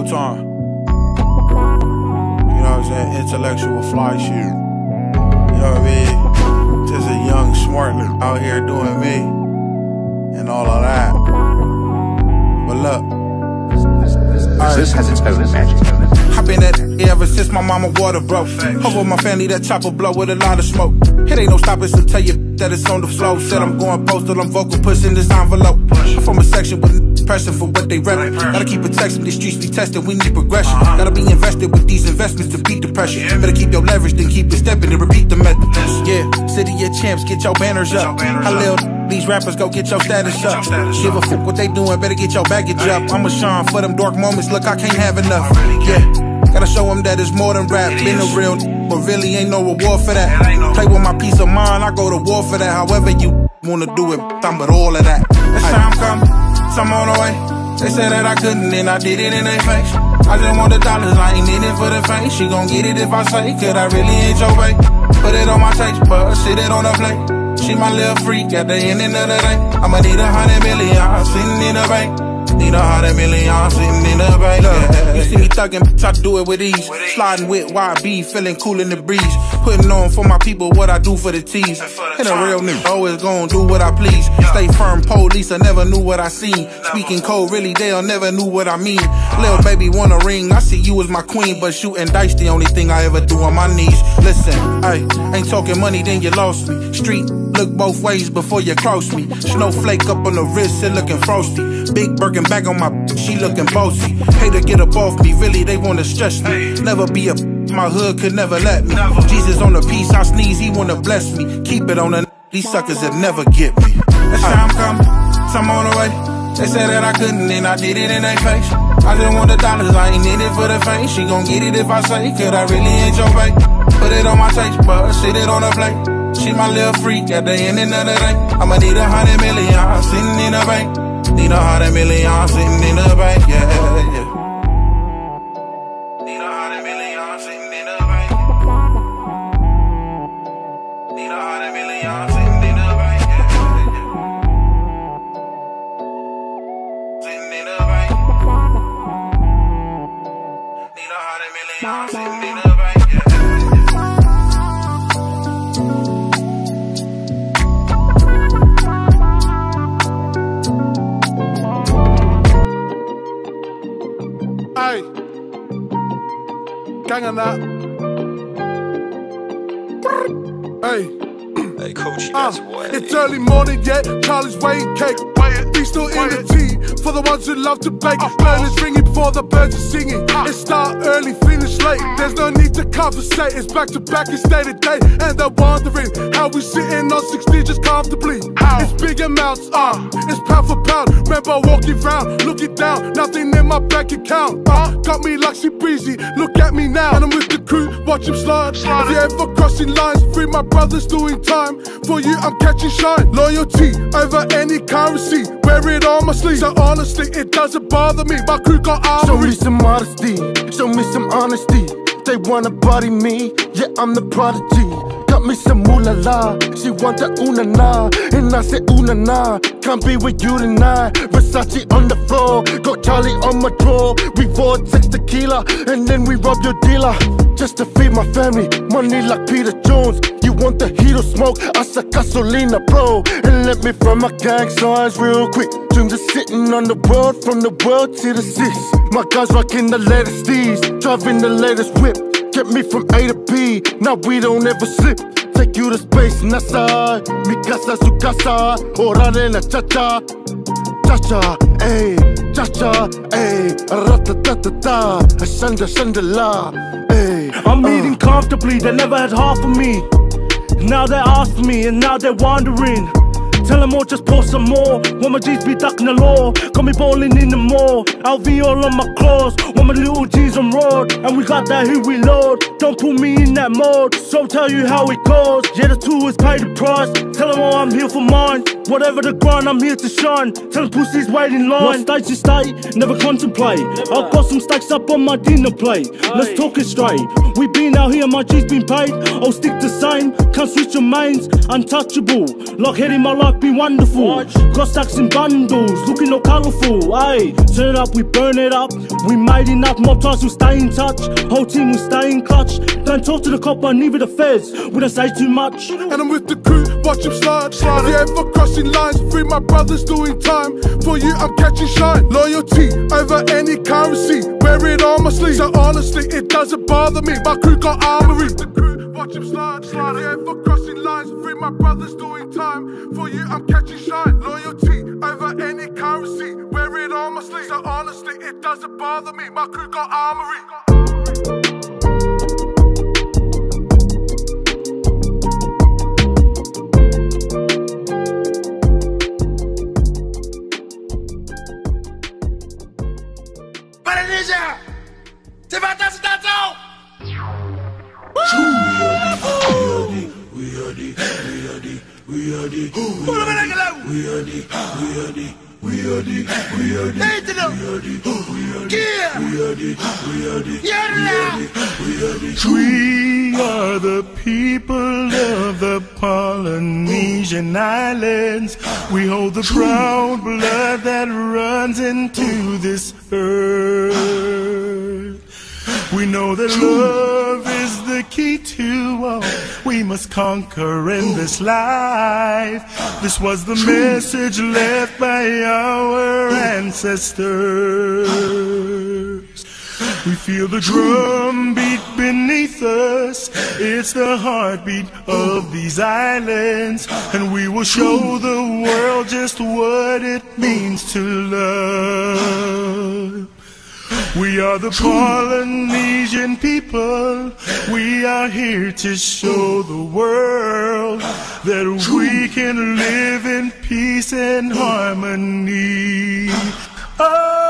Motown. You know what I'm saying? Intellectual fly shit. You know what I mean? Just a young smart out here doing me and all of that. But look. This has its own magic. I've been at it ever since my mama water broke. Over my family, that chopper blow with a lot of smoke. It ain't no stopping to tell you that it's on the flow. Said I'm going postal, I'm vocal, pushing this envelope. I'm from a section with pressing for what they rep. Gotta keep it texting, these streets be tested, we need progression. Gotta be invested with these investments to beat the depression. Better keep your leverage, then keep it stepping and repeat the method. Yeah, city of champs, get your banners up. I live these rappers go get your status up. Give a fuck what they doing, better get your baggage up. I'ma shine for them dark moments, look, I can't have enough. Yeah. Gotta show them that it's more than rap. Been a real, but really ain't no reward for that. Play with my peace of mind, I go to war for that. However you wanna do it, I'm with all of that. This time coming, some on the way. They said that I couldn't, and I did it in their face. I just want the dollars, I ain't in it for the fame. She gon' get it if I say, could I really ain't your babe? Put it on my taste, but sit it on the plate. She my little freak at the end of the day. I'ma need a hundred million I'm sitting in the bank. Need a hundred million sitting in the. Yeah. You see me thuggin', bitch, I do it with ease. Sliding with YB, feeling cool in the breeze. Putting on for my people what I do for the tees. And a real nigga always gon' do what I please. Stay firm, police, I never knew what I seen. Speaking cold, really, they'll never knew what I mean. Little baby want a ring, I see you as my queen, but shooting dice the only thing I ever do on my knees. Listen, I ain't talking money, then you lost me. Street, look both ways before you cross me. Snowflake up on the wrist, it looking frosty. Big Birkin back on my, she looking bossy. Hate to get up off me, really, they wanna stress me. Never be a, my hood could never let me. Jesus on the piece, I sneeze, he wanna bless me. Keep it on the, these suckers that never get me. This uh. time coming, some on the way. They said that I couldn't, and I did it in their face. I just want the dollars, I ain't in it for the fame. She gon' get it if I say, could I really ain't your babe? Put it on my taste bud, sit it on the plate. She my little freak at the end of the day. I'ma need a hundred million I'm sitting in the bank. Need a hundred million sitting in the bank, yeah, yeah. Need a hundred million sitting in the bank. Need a hundred million sitting in the bank, yeah, yeah. Sitting in the bank. Need a hundred million sitting in the bank, yeah, gang that. Hey. Hey, coach, you Uh, it's early morning yet, Charlie's weighing cake. Be still in the tea for the ones who love to bake. Burners ringing before the birds are singing. It start early, finish late. There's no need to conversate. It's back to back, it's day to day. And they're wondering how we sitting on six digits comfortably. It's big amounts, uh, it's pound for pound. Remember walking round, looking down, nothing in my bank account. Uh, got me like she breezy. Look at me now, and I'm with the crew, watch them slide. If you ever crossing lines, free my brothers doing time. For you, I'm catching shine. Loyalty over any currency. Wear it on my sleeve. So honestly, it doesn't bother me. My crew got Show me some modesty, show me some honesty. They wanna body me, yeah, I'm the prodigy. Got me some moolah la, she want the una na, and I say una na. Can't be with you tonight. Versace on the floor, got Charlie on my drawer. We vortex tequila, and then we rob your dealer. Just to feed my family, money like Peter Jones. You want the heat or smoke? I said gasolina, bro. And let me from my gang signs real quick. Dreams of sitting on the world, from the world to the seas. My guys rocking the latest D's, driving the latest whip. Get me from A to B, now we don't ever slip. Take you to space, NASA. Mi casa, su casa. Orar en la cha-cha. Cha-cha, ayy, cha-cha, ayy. Ra-ta-ta-ta-ta. Shanda, shanda la, ayy. I'm uh. eating comfortably, they never had half of me. Now they're after me, and now they're wondering. Tell them all, just pour some more. Want my G's be ducking the law. Got me bowling in the mall. LV all on my claws. Want my little G's on road. And we got that here we load. Don't put me in that mode. So tell you how it goes. Yeah, the two is pay the price. Tell them all I'm here for mine. Whatever the grind, I'm here to shine. Tell them pussies wait in line. Lost stage to stay, never contemplate. I've got some stacks up on my dinner plate. Let's talk it straight. We been out here, my G's been paid. I'll stick the same. Can't switch your mains, untouchable. Like head in my life be wonderful. Got stacks in bundles, looking all colourful. Ayy, turn it up, we burn it up. We made enough mob ties, we'll stay in touch. Whole team will stay in clutch. Don't talk to the copper, neither the feds. We don't say too much. And I'm with the crew, watch him slide. If you ever crossing lines, free my brothers doing time. For you, I'm catching shine. Loyalty over any currency. Wear it on my sleeve. So honestly, it doesn't bother me. My crew got armory. The crew, watch him slide. slide. If you ever crossing free my brothers doing time. For you, I'm catching shine. Loyalty over any currency. Wear it on my sleeve. So honestly, it doesn't bother me. My crew got armory. We are the people of the Polynesian Islands. We hold the proud blood that runs into this earth. We know that love is the key to all we must conquer in this life. This was the message left by our ancestors. We feel the drum beat beneath us. It's the heartbeat of these islands. And we will show the world just what it means to love. We are the Polynesian people. We are here to show the world that we can live in peace and harmony. Oh.